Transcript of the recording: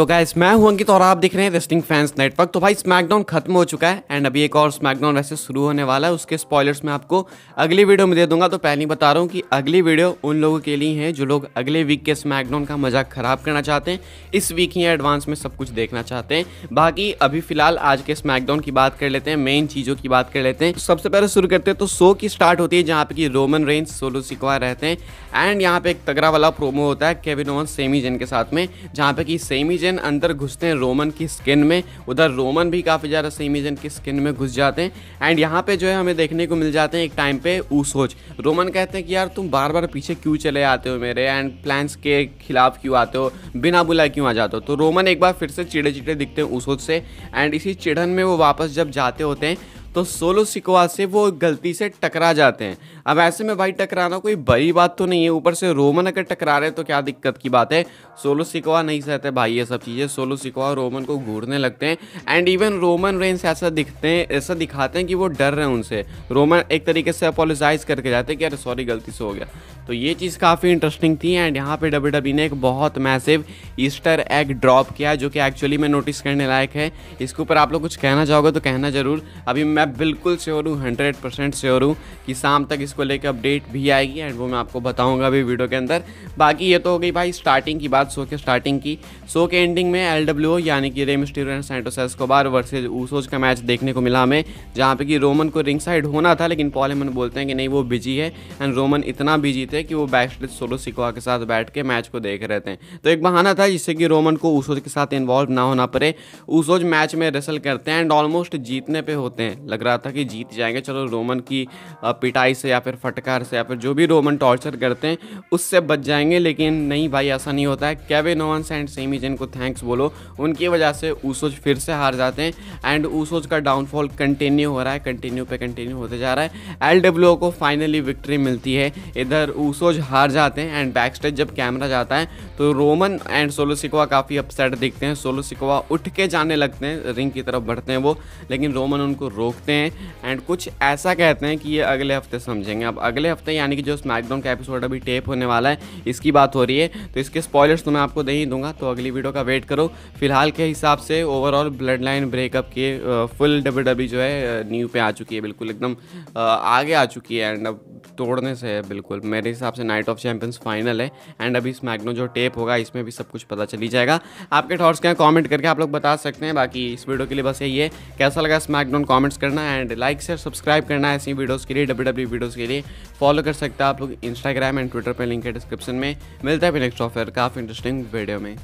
तो गाइस मैं हूँ अंकित और आप देख रहे हैं रेस्टिंग फैंस नेटवर्क तो भाई स्मैकडाउन खत्म हो चुका है एंड अभी एक और स्मैकडाउन वैसे शुरू होने वाला है। उसके स्पॉयलर्स मैं आपको अगली वीडियो में दे दूँगा। तो पहले बता रहा हूँ कि अगली वीडियो उन लोगों के लिए है जो लोग अगले वीक के स्मैकडाउन का मज़ाक खराब करना चाहते हैं। इस वीक ही एडवांस में सब कुछ देखना चाहते हैं। बाकी अभी फ़िलहाल आज के स्मैकडाउन की बात कर लेते हैं मेन चीज़ों की बात कर लेते हैं। सबसे पहले शुरू करते हैं तो शो की स्टार्ट होती है, जहाँ पे कि रोमन रेंज सोलो सिकवा रहते हैं। एंड यहाँ पे एक तगड़ा वाला प्रोमो होता है केविन ओवन सेमी जेन के साथ में, जहाँ पे कि सेमी जेन अंदर घुसते हैं रोमन की स्किन में, उधर रोमन भी काफ़ी ज़्यादा से इमीजन की स्किन में घुस जाते हैं। एंड यहाँ पे जो है हमें देखने को मिल जाते हैं एक टाइम पे ऊसोच रोमन कहते हैं कि यार तुम बार बार पीछे क्यों चले आते हो मेरे? एंड प्लान्स के खिलाफ क्यों आते हो? बिना बुलाए क्यों आ जाते हो? तो रोमन एक बार फिर से चिड़े चिड़े दिखते हैं ऊसोच से। एंड इसी चिड़न में वो वापस जब जाते होते हैं तो सोलो सिकवा से वो गलती से टकरा जाते हैं। अब ऐसे में भाई टकराना कोई बड़ी बात तो नहीं है। ऊपर से रोमन अगर टकरा रहे हैं तो क्या दिक्कत की बात है? सोलो सिकवा नहीं सहते भाई ये सब चीज़ें। सोलो सिकवा रोमन को घूरने लगते हैं। एंड इवन रोमन रेंस ऐसा दिखते हैं, ऐसा दिखाते हैं कि वो डर रहे हैं उनसे। रोमन एक तरीके से अपोलोजाइज करके जाते हैं कि, अरे सॉरी गलती से हो गया। तो ये चीज़ काफ़ी इंटरेस्टिंग थी एंड यहाँ पे डब्ल्यू डब्ल्यू ने एक बहुत मैसिव ईस्टर एग ड्रॉप किया जो कि एक्चुअली में नोटिस करने लायक है। इसके ऊपर आप लोग कुछ कहना चाहोगे तो कहना ज़रूर। अभी मैं बिल्कुल श्योर हूँ हंड्रेड परसेंट श्योर हूँ कि शाम तक इसको लेकर अपडेट भी आएगी एंड वो मैं आपको बताऊँगा अभी वीडियो के अंदर। बाकी ये तो हो गई भाई स्टार्टिंग की बात, शो के स्टार्टिंग की। शो के एंडिंग में एल डब्ल्यू यानी कि रेम stereo and Santos Escobar versus Usos का मैच देखने को मिला हमें, जहाँ पे कि रोमन को रिंग साइड होना था, लेकिन पॉल हेमन बोलते हैं कि नहीं, वो बिज़ी है एंड रोमन इतना बिज़ी थे कि वो बैक स्टेज सोलो सिकोआ के साथ बैठ के मैच को देख रहे थे। तो एक बहाना था जिससे कि रोमन को ऊसोज के साथ इन्वॉल्व ना होना पड़े। ऊसोज मैच में रेसल करते हैं एंड ऑलमोस्ट जीतने पे होते हैं। लग रहा था कि जीत जाएँगे, चलो रोमन की पिटाई से या फिर फटकार से या फिर जो भी रोमन टॉर्चर करते हैं, उससे बच जाएँगे। लेकिन नहीं भाई, ऐसा नहीं होता है। Kevin Owens and Sami Zayn को थैंक्स बोलो। उनकी वजह से ऊसोज फिर से हार जाते हैं एंड ऊसोज का डाउनफॉल कंटिन्यू हो रहा है। कंटिन्यू पे कंटिन्यू होते जा रहा है। एल को फाइनली विक्ट्री मिलती है। इधर ऊसोज हार जाते हैं एंड बैक स्टेज जब कैमरा जाता है तो रोमन एंड सोलो सिकवा काफ़ी अपसेट दिखते हैं। सोलो सिकवा उठ के जाने लगते हैं रिंग की तरफ़ बढ़ते हैं वो, लेकिन रोमन उनको रोकते हैं एंड कुछ ऐसा कहते हैं कि ये अगले हफ़्ते समझेंगे। अब अगले हफ़्ते यानी कि जो स्मैकडाउन का एपिसोड अभी टेप होने वाला है, इसकी बात हो रही है तो इसके स्पॉयलर्स तो मैं आपको दे ही दूँगा तो अगली वीडियो का वेट करो। फ़िलहाल के हिसाब से ओवरऑल ब्लड लाइन ब्रेकअप के फुल डब्ल्यू डब्ल्यू जो है न्यू पे आ चुकी है, बिल्कुल एकदम आगे आ चुकी है एंड अब तोड़ने से है, बिल्कुल। मेरे हिसाब से नाइट ऑफ़ चैंपियंस फाइनल है एंड अभी स्मैकडाउन जो टेप होगा, इसमें भी सब कुछ पता चली जाएगा। आपके थॉट्स क्या कमेंट करके आप लोग बता सकते हैं। बाकी इस वीडियो के लिए बस यही है। कैसा लगा स्मैकडाउन कमेंट्स करना? एंड लाइक शेयर सब्सक्राइब करना ऐसी वीडियोज़ के लिए डब्ल्यू डब्ल्यू वीडियोस के लिए। फॉलो कर सकते हैं आप लोग इंस्टाग्राम एंड ट्विटर पर लिंक है डिस्क्रिप्शन में। मिलता है नेक्स्ट ऑफ़र काफ़ी इंटरेस्टिंग वीडियो में।